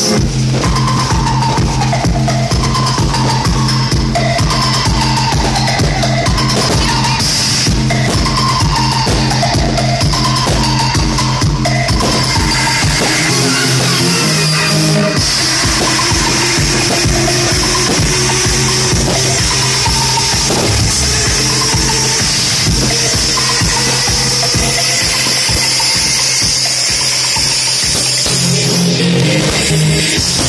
Peace. Peace.